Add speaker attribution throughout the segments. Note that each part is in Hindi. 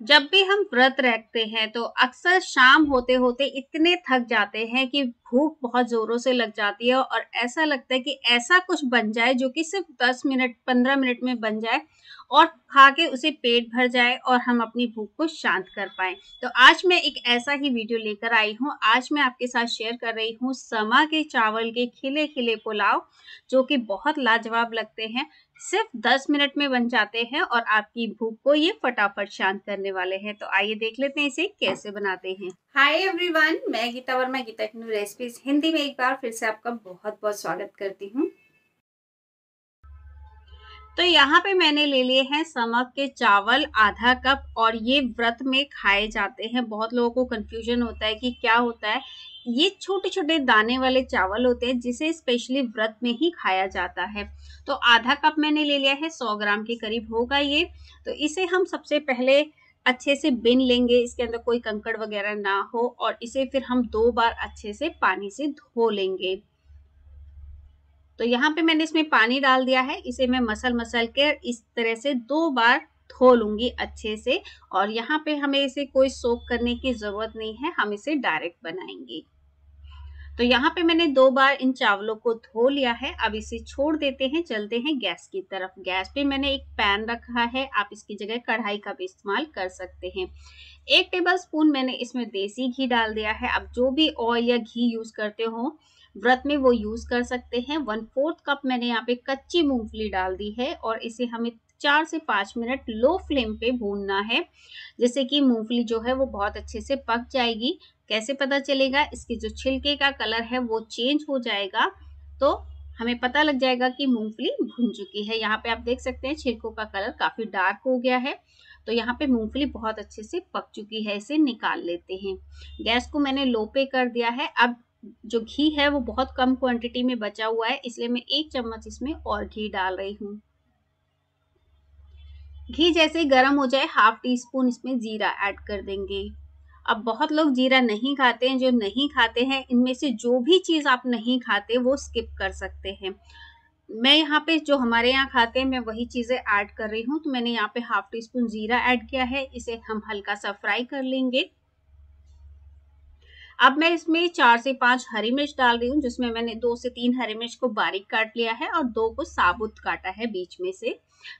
Speaker 1: जब भी हम व्रत रखते हैं तो अक्सर शाम होते होते इतने थक जाते हैं कि भूख बहुत जोरों से लग जाती है और ऐसा लगता है कि ऐसा कुछ बन जाए जो कि सिर्फ़ 10 मिनट 15 मिनट में बन जाए और खा के उसे पेट भर जाए और हम अपनी भूख को शांत कर पाए। तो आज मैं एक ऐसा ही वीडियो लेकर आई हूँ। आज मैं आपके साथ शेयर कर रही हूँ समा के चावल के खिले खिले पुलाव, जो कि बहुत लाजवाब लगते हैं। सिर्फ़ 10 मिनट में बन जाते हैं और आपकी भूख को ये फटाफट शांत करने वाले हैं। तो आइए देख लेते हैं इसे कैसे बनाते हैं। हाय एवरीवन मैं गीता वर्मा, गीता की रेसिपीज़ हिंदी में एक बार फिर से आपका बहुत बहुत स्वागत करती हूँ। तो यहाँ पे मैंने ले लिए हैं समक के चावल, आधा कप और ये व्रत में खाए जाते हैं। बहुत लोगों को कंफ्यूजन होता है कि क्या होता है। ये छोटे छोटे दाने वाले चावल होते हैं जिसे स्पेशली व्रत में ही खाया जाता है। तो आधा कप मैंने ले लिया है, सौ ग्राम के करीब होगा ये। तो इसे हम सबसे पहले अच्छे से बिन लेंगे, इसके अंदर कोई कंकड़ वगैरह ना हो और इसे फिर हम दो बार अच्छे से पानी से धो लेंगे। तो यहाँ पे मैंने इसमें पानी डाल दिया है, इसे मैं मसल मसल के इस तरह से दो बार धो लूँगी अच्छे से और यहाँ पे हमें इसे कोई सोक करने की ज़रूरत नहीं है, हम इसे डायरेक्ट बनाएँगे। तो यहाँ पे मैंने दो बार इन चावलों को धो लिया है। अब इसे छोड़ देते हैं, चलते हैं गैस की तरफ़। गैस पे मैंने एक पैन रखा है, आप इसकी जगह कढ़ाई का भी इस्तेमाल कर सकते हैं। एक टेबल स्पून मैंने इसमें देसी घी डाल दिया है। अब जो भी ऑयल या घी यूज़ करते हो, व्रत में वो यूज़ कर सकते हैं। वन फोर्थ कप मैंने यहाँ पे कच्ची मूंगफली डाल दी है और इसे हमें चार से पाँच मिनट लो फ्लेम पे भूनना है जैसे कि मूंगफली जो है वो बहुत अच्छे से पक जाएगी। कैसे पता चलेगा? इसके जो छिलके का कलर है, वो चेंज हो जाएगा तो हमें पता लग जाएगा कि मूंगफली भून चुकी है। यहाँ पे आप देख सकते हैं, छिलकों का कलर काफ़ी डार्क हो गया है तो यहाँ पे मूंगफली बहुत अच्छे से पक चुकी है, इसे निकाल लेते हैं। गैस को मैंने लो पे कर दिया है। अब जो घी है, वो बहुत कम क्वांटिटी में बचा हुआ है, इसलिए मैं एक चम्मच इसमें और घी डाल रही हूँ। घी जैसे गर्म हो जाए हाफ़ टी स्पून इसमें जीरा ऐड कर देंगे। अब बहुत लोग जीरा नहीं खाते हैं, जो नहीं खाते हैं, इनमें से जो भी चीज़ आप नहीं खाते, वो स्किप कर सकते हैं। मैं यहाँ पे जो हमारे यहाँ खाते हैं, मैं वही चीज़ें ऐड कर रही हूँ तो मैंने यहाँ पे हाफ़ टी स्पून जीरा ऐड किया है, इसे हम हल्का सा फ्राई कर लेंगे। अब मैं इसमें चार से पाँच हरी मिर्च डाल रही हूँ, जिसमें मैंने दो से तीन हरी मिर्च को बारीक काट लिया है और दो को साबुत काटा है बीच में से।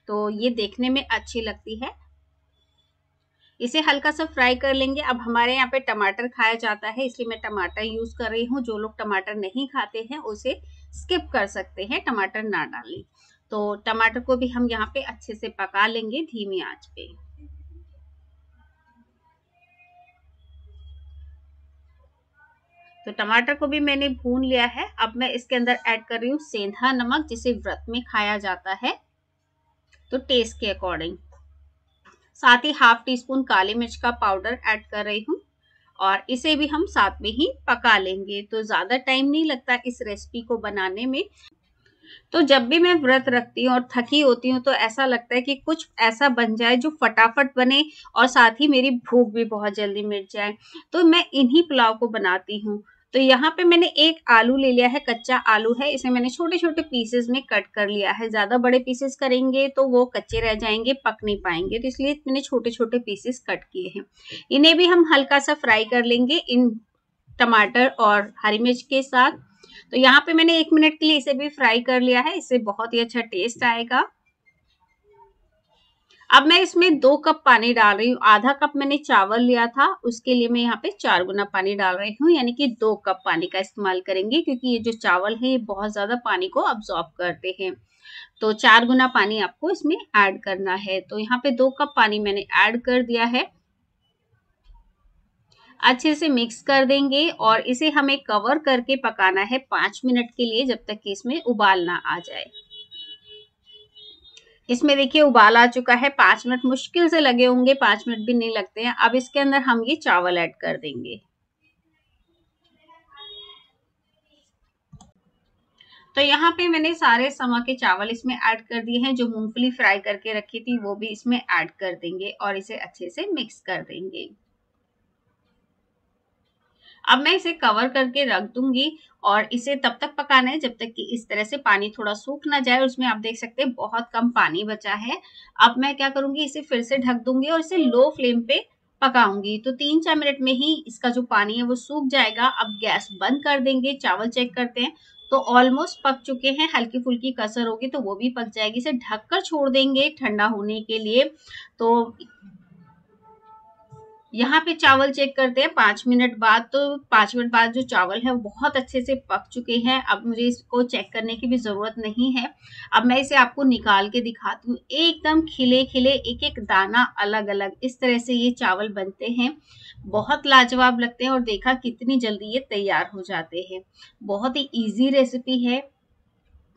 Speaker 1: तो ये देखने में अच्छी लगती है। इसे हल्का सा फ्राई कर लेंगे। अब हमारे यहाँ पे टमाटर खाया जाता है, इसलिए मैं टमाटर यूज़ कर रही हूँ। जो लोग टमाटर नहीं खाते हैं, उसे स्किप कर सकते हैं, टमाटर ना डालें। तो टमाटर को भी हम यहाँ पे अच्छे से पका लेंगे धीमी आँच पे। तो टमाटर को भी मैंने भून लिया है। अब मैं इसके अंदर ऐड कर रही हूँ सेंधा नमक, जिसे व्रत में खाया जाता है। तो टेस्ट के अकॉर्डिंग। साथ ही हाफ़ टी स्पून काली मिर्च का पाउडर ऐड कर रही हूँ और इसे भी हम साथ में ही पका लेंगे। तो ज़्यादा टाइम नहीं लगता इस रेसिपी को बनाने में। तो जब भी मैं व्रत रखती हूँ और थकी होती हूँ तो ऐसा लगता है कि कुछ ऐसा बन जाए जो फटाफट बने और साथ ही मेरी भूख भी बहुत जल्दी मिट जाए। तो मैं इन्हीं पुलाव को बनाती हूँ। तो यहाँ पे मैंने एक आलू ले लिया है, कच्चा आलू है, इसे मैंने छोटे छोटे पीसेस में कट कर लिया है। ज़्यादा बड़े पीसेस करेंगे तो वो कच्चे रह जाएँगे, पक नहीं पाएँगे तो इसलिए मैंने छोटे छोटे पीसेस कट किए हैं। इन्हें भी हम हल्का सा फ्राई कर लेंगे इन टमाटर और हरी मिर्च के साथ। तो यहाँ पे मैंने एक मिनट के लिए इसे भी फ्राई कर लिया है, इससे बहुत ही अच्छा टेस्ट आएगा। अब मैं इसमें दो कप पानी डाल रही हूँ। आधा कप मैंने चावल लिया था, उसके लिए मैं यहाँ पे चार गुना पानी डाल रही हूँ, यानी कि दो कप पानी का इस्तेमाल करेंगे, क्योंकि ये जो चावल है, ये बहुत ज़्यादा पानी को अब्जॉर्ब करते हैं। तो चार गुना पानी आपको इसमें ऐड करना है। तो यहाँ पे दो कप पानी मैंने ऐड कर दिया है। अच्छे से मिक्स कर देंगे और इसे हमें कवर करके पकाना है पाँच मिनट के लिए, जब तक कि इसमें उबाल ना आ जाए। इसमें देखिए उबाल आ चुका है। पाँच मिनट मुश्किल से लगे होंगे, पाँच मिनट भी नहीं लगते हैं। अब इसके अंदर हम ये चावल ऐड कर देंगे। तो यहाँ पे मैंने सारे समा के चावल इसमें ऐड कर दिए हैं। जो मूंगफली फ्राई करके रखी थी, वो भी इसमें ऐड कर देंगे और इसे अच्छे से मिक्स कर देंगे। अब मैं इसे कवर करके रख दूँगी और इसे तब तक पकाना है जब तक कि इस तरह से पानी थोड़ा सूख ना जाए उसमें आप देख सकते हैं बहुत कम पानी बचा है। अब मैं क्या करूँगी, इसे फिर से ढक दूँगी और इसे लो फ्लेम पे पकाऊँगी। तो तीन चार मिनट में ही इसका जो पानी है वो सूख जाएगा। अब गैस बंद कर देंगे, चावल चेक करते हैं। तो ऑलमोस्ट पक चुके हैं, हल्की फुल्की कसर होगी तो वो भी पक जाएगी। इसे ढककर छोड़ देंगे ठंडा होने के लिए। तो यहाँ पे चावल चेक करते हैं, पाँच मिनट बाद तो पाँच मिनट बाद जो चावल है वो बहुत अच्छे से पक चुके हैं। अब मुझे इसको चेक करने की भी ज़रूरत नहीं है। अब मैं इसे आपको निकाल के दिखाती हूँ। एकदम खिले खिले एक एक दाना अलग अलग इस तरह से ये चावल बनते हैं। बहुत लाजवाब लगते हैं और देखा कितनी जल्दी ये तैयार हो जाते हैं। बहुत ही ईजी रेसिपी है।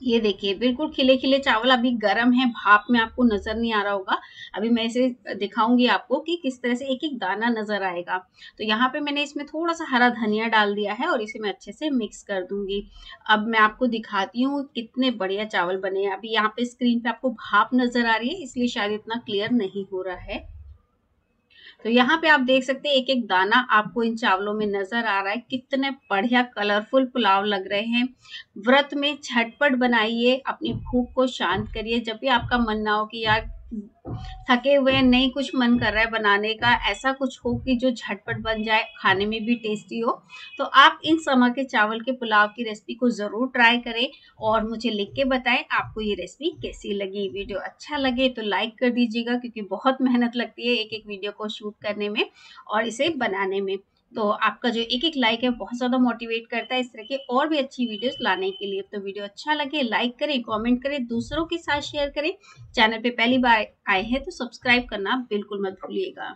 Speaker 1: ये देखिए, बिल्कुल खिले खिले चावल अभी गर्म है, भाप में आपको नज़र नहीं आ रहा होगा। अभी मैं इसे दिखाऊँगी आपको कि किस तरह से एक एक दाना नज़र आएगा। तो यहाँ पे मैंने इसमें थोड़ा सा हरा धनिया डाल दिया है और इसे मैं अच्छे से मिक्स कर दूँगी। अब मैं आपको दिखाती हूँ कितने बढ़िया चावल बने अभी यहाँ पे स्क्रीन पे आपको भाप नज़र आ रही है, इसलिए शायद इतना क्लियर नहीं हो रहा है। तो यहाँ पे आप देख सकते हैं एक एक दाना आपको इन चावलों में नज़र आ रहा है। कितने बढ़िया कलरफुल पुलाव लग रहे हैं। व्रत में छटपट बनाइए, अपनी भूख को शांत करिए। जब भी आपका मन ना हो कि यार थके हुए नहीं कुछ मन कर रहा है बनाने का, ऐसा कुछ हो कि जो झटपट बन जाए, खाने में भी टेस्टी हो तो आप इन समा के चावल के पुलाव की रेसिपी को ज़रूर ट्राई करें और मुझे लिख के बताएँ आपको ये रेसिपी कैसी लगी। वीडियो अच्छा लगे तो लाइक कर दीजिएगा क्योंकि बहुत मेहनत लगती है एक एक वीडियो को शूट करने में और इसे बनाने में। तो आपका जो एक एक लाइक है, बहुत ज़्यादा मोटिवेट करता है इस तरह के और भी अच्छी वीडियोस लाने के लिए। तो वीडियो अच्छा लगे लाइक करें कमेंट करें, दूसरों के साथ शेयर करें। चैनल पे पहली बार आए हैं तो सब्सक्राइब करना बिल्कुल मत भूलिएगा।